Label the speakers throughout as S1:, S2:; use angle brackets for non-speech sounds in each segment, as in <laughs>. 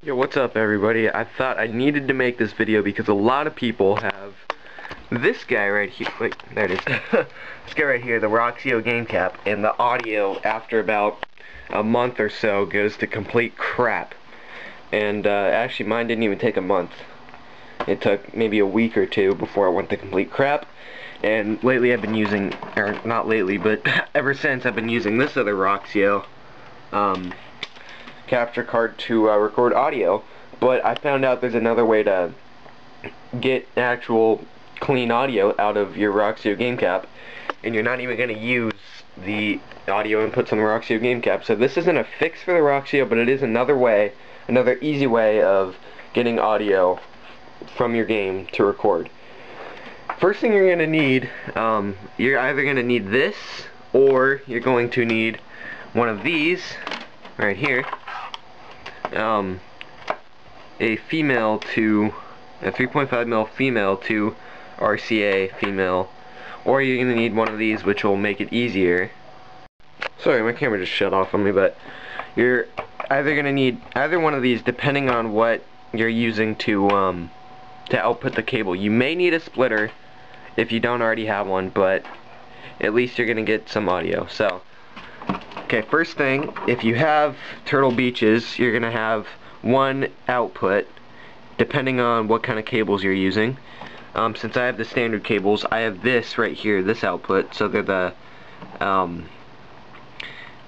S1: Yo, what's up everybody? I thought I needed to make this video because a lot of people have this guy right here. Wait, there it is. <laughs> this guy right here, the Roxio game cap, and the audio after about a month or so goes to complete crap. And uh, actually mine didn't even take a month. It took maybe a week or two before it went to complete crap. And lately I've been using, or not lately, but <laughs> ever since I've been using this other Roxio. Um, capture card to uh, record audio, but I found out there's another way to get actual clean audio out of your Roxio GameCap, and you're not even going to use the audio inputs on the Roxio GameCap. So this isn't a fix for the Roxio, but it is another way, another easy way of getting audio from your game to record. First thing you're going to need, um, you're either going to need this, or you're going to need one of these, right here, um, a female to a 3.5 mil female to RCA female. Or you're gonna need one of these which will make it easier. Sorry my camera just shut off on me but you're either gonna need either one of these depending on what you're using to um, to output the cable. You may need a splitter if you don't already have one but at least you're gonna get some audio. So Okay, first thing, if you have Turtle Beaches, you're going to have one output, depending on what kind of cables you're using. Um, since I have the standard cables, I have this right here, this output, so they're the, um,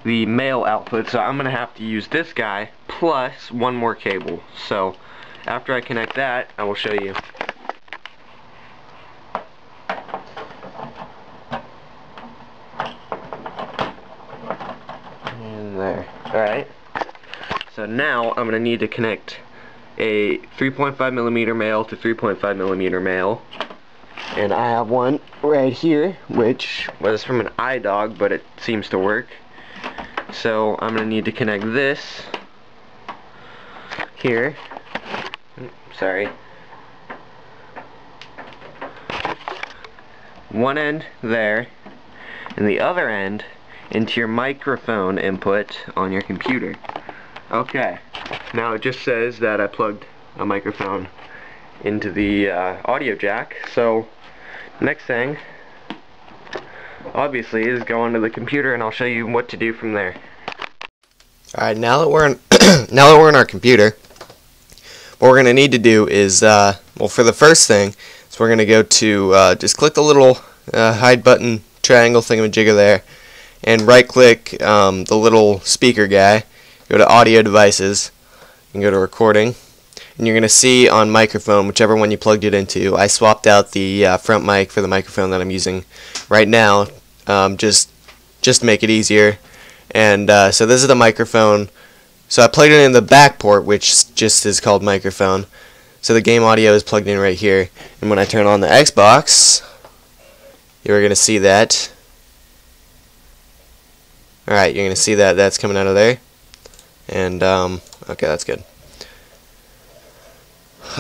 S1: the male output, so I'm going to have to use this guy, plus one more cable. So, after I connect that, I will show you. there. Alright. So now I'm going to need to connect a 3.5 millimeter male to 3.5 millimeter male. And I have one right here, which was from an iDog, but it seems to work. So I'm going to need to connect this here. Sorry. One end there, and the other end into your microphone input on your computer. Okay, now it just says that I plugged a microphone into the uh, audio jack, so next thing obviously is go onto the computer and I'll show you what to do from there.
S2: Alright, now that we're in <coughs> now that we're in our computer, what we're gonna need to do is uh, well for the first thing, so we're gonna go to uh, just click the little uh, hide button triangle thingamajigger there and right click um, the little speaker guy go to audio devices and go to recording. And you're going to see on microphone whichever one you plugged it into I swapped out the uh, front mic for the microphone that I'm using right now um, just just to make it easier. And uh, so this is the microphone. So I plugged it in the back port which just is called microphone. So the game audio is plugged in right here. And when I turn on the Xbox you're going to see that. Alright, you're going to see that. That's coming out of there. And, um, okay, that's good.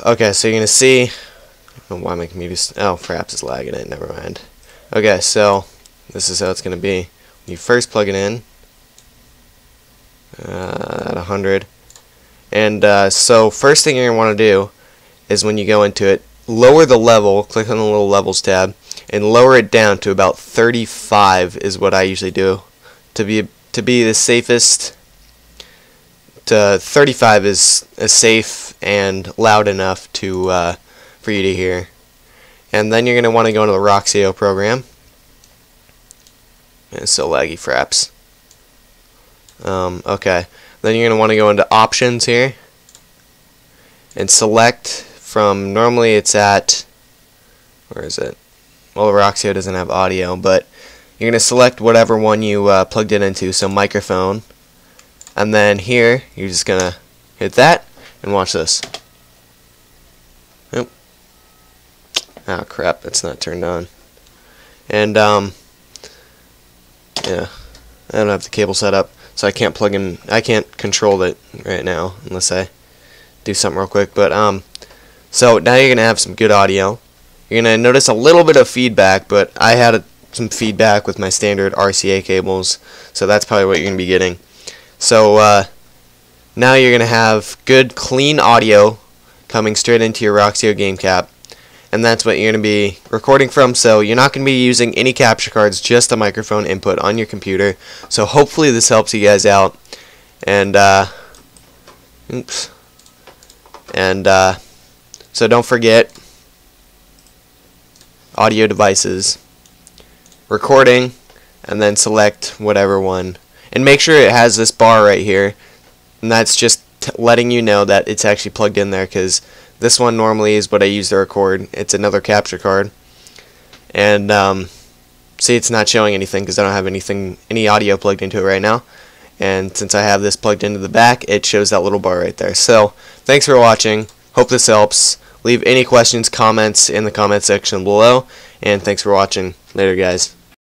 S2: Okay, so you're going to see, oh, why am I confused? Oh, perhaps it's lagging it, never mind. Okay, so, this is how it's going to be. When you first plug it in, uh, at 100, and, uh, so, first thing you're going to want to do is when you go into it, lower the level, click on the little levels tab, and lower it down to about 35 is what I usually do to be to be the safest to 35 is, is safe and loud enough to uh, for you to hear. And then you're going to want to go into the Roxio program. It's so laggy fraps um, okay. Then you're going to want to go into options here. And select from normally it's at where is it? Well Roxio doesn't have audio but you're going to select whatever one you uh, plugged it into, so microphone. And then here, you're just going to hit that and watch this. Oh crap, it's not turned on. And, um, yeah, I don't have the cable set up, so I can't plug in, I can't control it right now, unless I do something real quick. But, um, so now you're going to have some good audio. You're going to notice a little bit of feedback, but I had a some feedback with my standard RCA cables, so that's probably what you're going to be getting. So uh, now you're going to have good clean audio coming straight into your Roxio game cap and that's what you're going to be recording from. So you're not going to be using any capture cards just a microphone input on your computer. So hopefully this helps you guys out and uh, oops. And uh, so don't forget audio devices recording and then select whatever one and make sure it has this bar right here and that's just letting you know that it's actually plugged in there because this one normally is what I use to record. It's another capture card. And um, see it's not showing anything because I don't have anything any audio plugged into it right now. And since I have this plugged into the back, it shows that little bar right there. So, thanks for watching. Hope this helps. Leave any questions, comments in the comment section below. And thanks for watching. Later, guys.